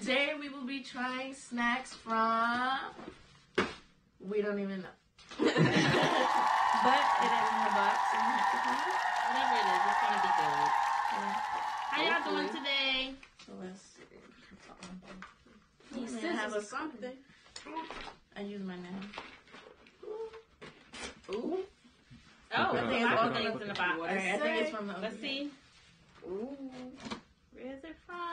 Today we will be trying snacks from. We don't even know. but it is in the box. So we have to find it. Whatever it is, it's gonna be good. Yeah. How y'all doing today? So let's see. He says have a it's something. I use my name. Ooh. Oh, I think it's all things in the box. What I think it's from the. Let's see. Ooh. Where is it from?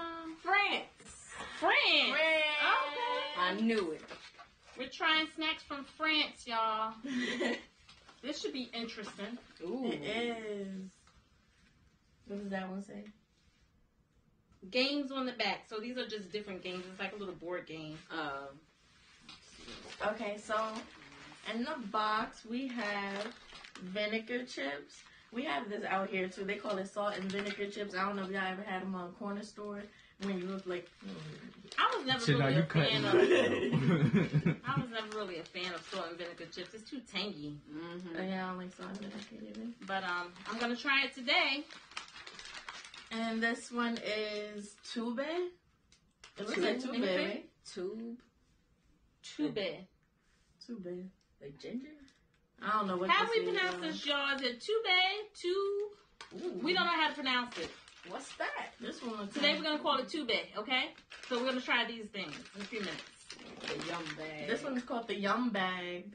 France. France. Red. I knew it. We're trying snacks from France, y'all. This should be interesting. Ooh. It is. What does that one say? Games on the back. So these are just different games. It's like a little board game. Um, Okay, so in the box we have vinegar chips. We have this out here too. They call it salt and vinegar chips. I don't know if y'all ever had them on a corner store when you look like. I was never Shit, really a fan of. I was never really a fan of salt and vinegar chips. It's too tangy. mm-hmm. Oh, yeah, I don't like salt and vinegar either. But um, I'm gonna try it today. And this one is tube. It looks Tube? like tube, Let me see. right? Tube. Too. Tube. Like ginger. I don't know what. How this we is, pronounce um, this, y'all? Is it too bad? Too? Ooh. We don't know how to pronounce it. What's that? This one. Today like- we're gonna call it too bad, okay? So we're gonna try these things in a few minutes. The yum bag. This one's called the Yum Bag,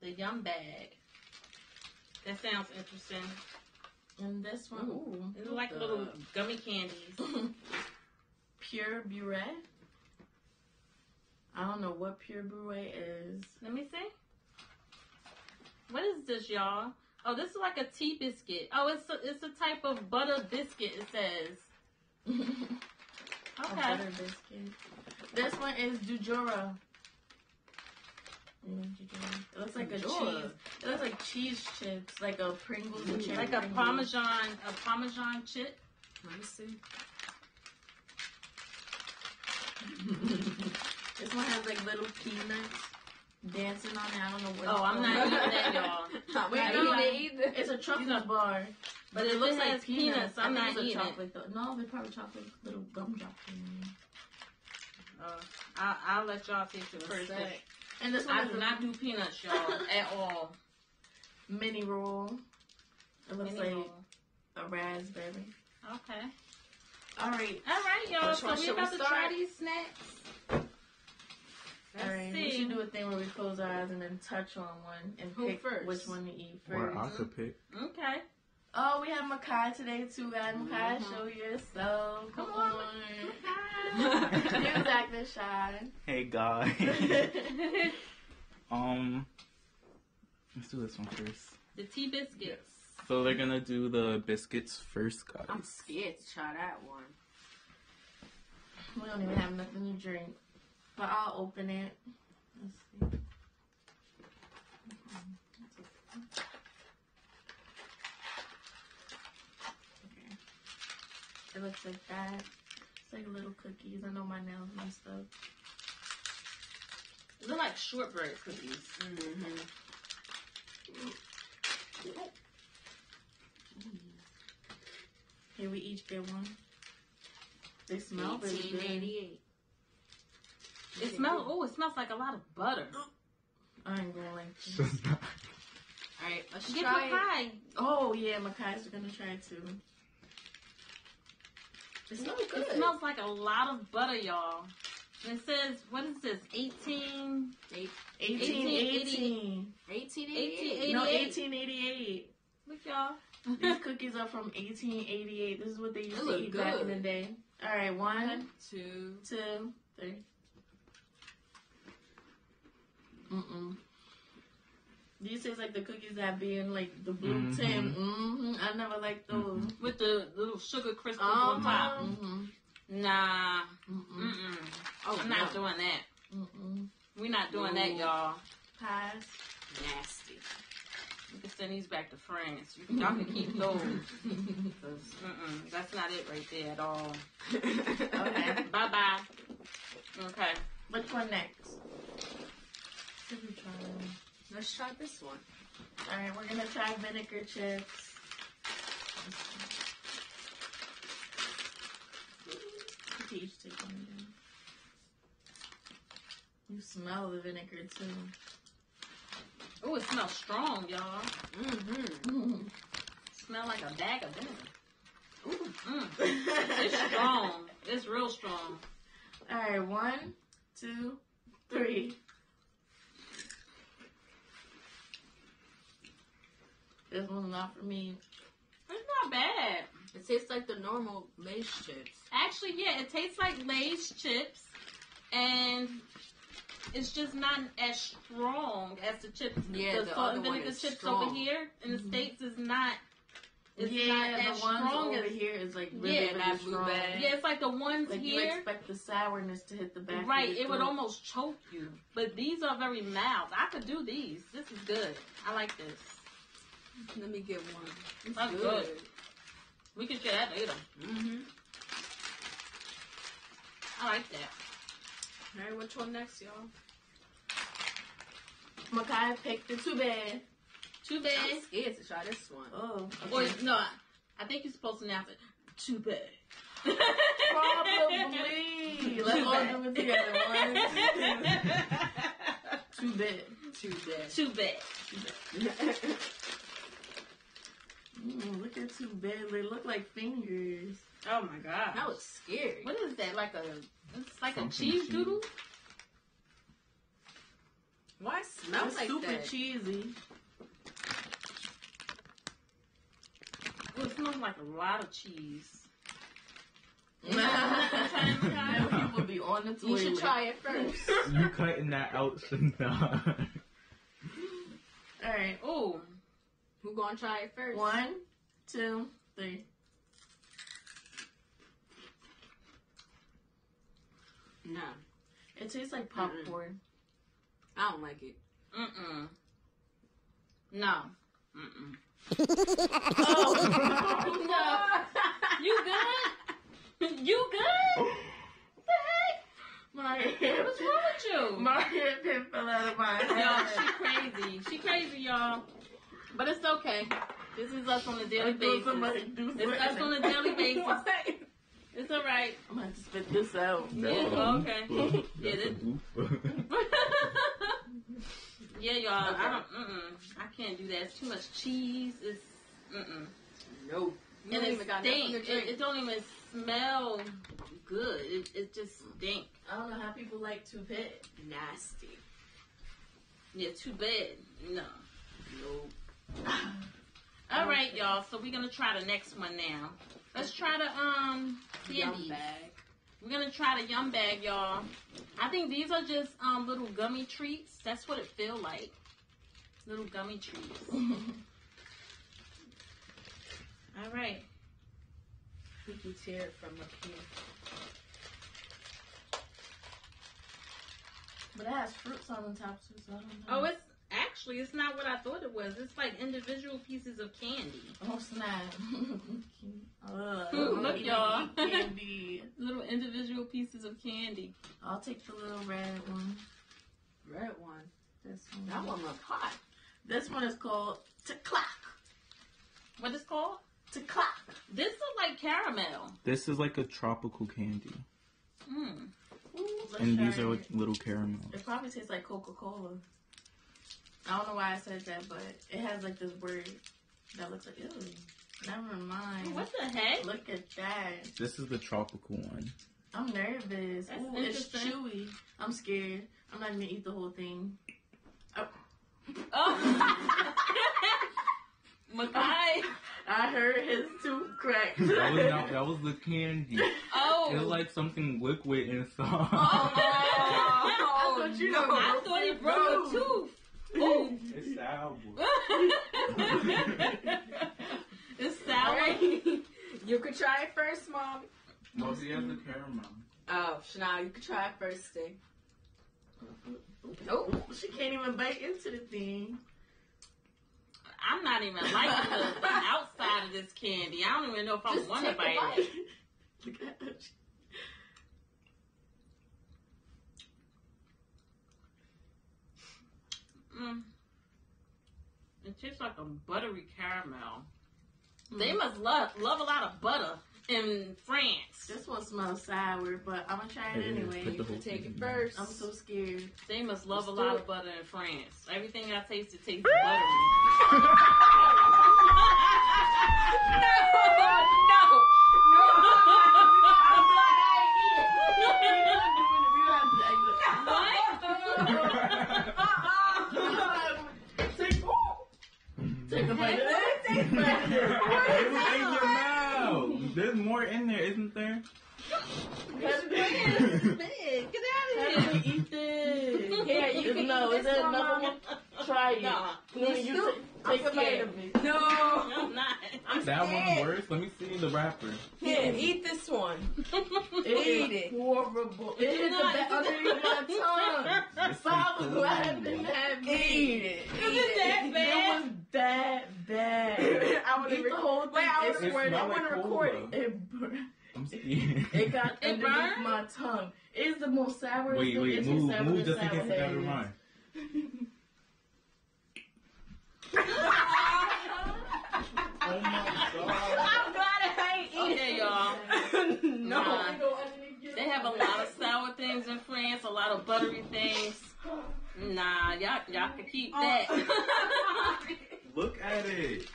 The yum bag. That sounds interesting. and this one, ooh, These are like The- little gummy candies. Pure Bure. I don't know what Pure Bure is. Let me see. What is this, y'all? Oh, this is like a tea biscuit. Oh, it's a, it's a type of butter biscuit. It says. A Okay. butter biscuit. This one is Dujura. Mm, It looks like a cheese. It looks like cheese chips, like a Pringles, a cherry Like a parmesan, a parmesan chip. Let me see. This one has like little peanuts dancing on it. I don't know what. Oh, I'm not eating that, y'all. Don't know. It's a chocolate bar, but it looks it like peanuts. peanuts, I'm not eating chocolate though. No, they're probably chocolate little there. Uh, I'll, I'll let y'all taste it first. And this one I do not do peanuts, y'all, at all. mini roll. It looks Mini like roll. a raspberry. Okay. All right. All right, y'all. So we're should we about to try these snacks. Let's All right. We should do a thing where we close our eyes and then touch on one and Who pick first? which one to eat first. or I first. could pick. Okay. Oh, we have Makai today too, guys. Makai, Mhm. show yourself. Come Come on, on. Okay. He was acting shy. Hey guys. um, let's do this one first. the tea biscuits. So they're gonna do the biscuits first, guys. I'm scared to try that one. We don't even have nothing to drink. But I'll open it. Let's see. Okay. It looks like that. It's like little cookies. I know my nails messed up. They're like shortbread cookies. Mm-hmm. Here we each get one. They smell really good. 1888. It smells. Oh, it smells like a lot of butter. I ain't going like this. All right, let's Get try it. Oh yeah, Makai's gonna try it too. It smells good. It smells like a lot of butter, y'all. And it says, what is this? 18. Eight- 1818. 1888. No, 1888. 1888. Look, y'all. These cookies are from 1888. This is what they used to look eat back in the day. All right, one, Two. two, three. Mm-mm. These taste like the cookies that be in like the blue Mhm. tin. Mm-hmm. I never liked those. With the little sugar crystals on top. Uh-huh. Mm-hmm. Nah. Mm-mm. Mm-mm. Oh, I'm not no. doing that. Mm-mm. We're not doing that, y'all. Pies, Nasty. You can send these back to France. You can, y'all can keep those. that's not it right there at all. Okay. Bye bye. Okay. Which one next? Should we try them? Let's try this one. All right, we're gonna try vinegar chips. Teach take one again. You smell the vinegar too. Oh, it smells strong, y'all. Mm-hmm. Smell like a bag of vinegar. Ooh, mm. It's strong. It's real strong. All right, one, two, three. This one's not for me. It's not bad. It tastes like the normal Lay's chips. Actually, yeah, it tastes like Lay's chips, and it's just not as strong as the chips. Yeah, the, the salt other and one vinegar is chips strong. over here in the mm-hmm. states is not. It's yeah, not as the ones strong over as here is like really, Yeah, really not strong. bag. Yeah, it's like the ones Like you expect the sourness to hit the back. Right, your it would almost choke you. But these are very mild. I could do these. This is good. I like this. Let me get one. It's That's good. We can share that later. Mm-hmm. I like that. All right, which one next, y'all? Makai picked the too bad. Too I'm bad. scared to try this one. Oh, Or okay. no, I think you're supposed to announce it. Too bad. Probably. Let's all bad. do it together. One, two, too bad. Too bad. Too bad. Mm, look at two bad. They look like fingers. Oh my god. that was scary. What is that? Like a it's like Something a cheese cheese. doodle? Why it smells It's like super that? cheesy. Oh, it smells like a lot of cheese. now people be on the You should try it first. You cutting that out, Chantal. All right, Oh, Who gonna try it first? one, two, three. No, It tastes like popcorn. I don't like it. mm-mm. No. Mm-mm. Oh, no. You good? You good? my What's hair, wrong with you? my hairpin fell out of my Y'all, head. she crazy. She crazy, y'all. But it's okay. This is us on a daily Until basis. somebody do It's us on a daily basis. It's all right. I'm gonna have to spit this out. Yeah, okay. Yeah, That's a that- goof. yeah, y'all. I don't. Mm-mm. I can't do that. It's too much cheese. It's mm-mm. No. You and it even got nothing to stink. drink. It, it don't even smell good. It, it just stink. I don't know how people like to pit. Nasty. Yeah, too bad. No. No. All right, y'all. So we're gonna try the next one now. Let's try the um Yum candies. bag. We're gonna try the yum bag, y'all. I think these are just um little gummy treats. That's what it feel like. Little gummy treats. All right. We can tear it from up here. But it has fruits on the top too, so I don't know. Oh, it's actually it's not what I thought it was. It's like individual pieces of candy. Oh snap! Ugh, Ooh, look, y'all. Candy. Little individual pieces of candy. I'll take the little red one. Red one. This one. That one looks hot. This one is called T'Clock. What is called? T'Clock. This is like caramel. This is like a tropical candy, Mm. Ooh, and these are like little caramels. It probably tastes like Coca Cola. I don't know why I said that, but it has like this word that looks like ew. Never mind. What the heck? Look at that. This is the tropical one. I'm nervous. That's Ooh, it's chewy. I'm scared. I'm not gonna eat the whole thing. Oh. oh. Makai. I heard his tooth crack. That was not, that was the candy. Oh. It was like something liquid inside. Oh, I thought you no. know. I thought he broke a tooth. Oh. It's sour. it's All sour. right. you could try it first, mom. No, he has the caramel. Oh, Chanel, you could try it first, Sting. Oh, she can't even bite into the thing. I'm not even liking the, the outside of this candy. I don't even know if I want to bite bite. it. Look at her. Mm. It tastes like a buttery caramel. Hmm. They must love love a lot of butter in France. This one smells sour, but I'm gonna try it Yeah, anyway. You can take it first. I'm so scared. They must love a Let's lot do of butter in France. Everything I tasted tastes buttery. Take a bite of It was in your mouth. There's more in there, isn't there? Big. Get out How do we eat this? Yeah, you can no, is that there one, another one? Try it. Nah. No, You you take a bite of it. No. I'm not. I'm That one scared. worse. Let me see the wrapper. Here, eat this one. It Eat it. horrible. It is the not. back underneath my tongue. This Stop is laughing at me. Eat it. Is it that It bad? was that bad. I wanna Eat rec- the whole thing. Wait, I was wanna- swear, I want to record it. It, bur- I'm scared. it got It underneath burned? my tongue. It's the most sour Wait, thing. wait, It's move, sour move just in case it's out of head. mind. Oh my god. I'm glad I ain't Okay, y'all. eating. no. Nah. They have a lot of sour things in France, a lot of buttery things. Nah, y'all, y'all can keep that. Oh. Look at it.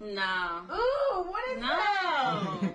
Nah. Ooh, what is that? No.